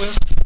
with?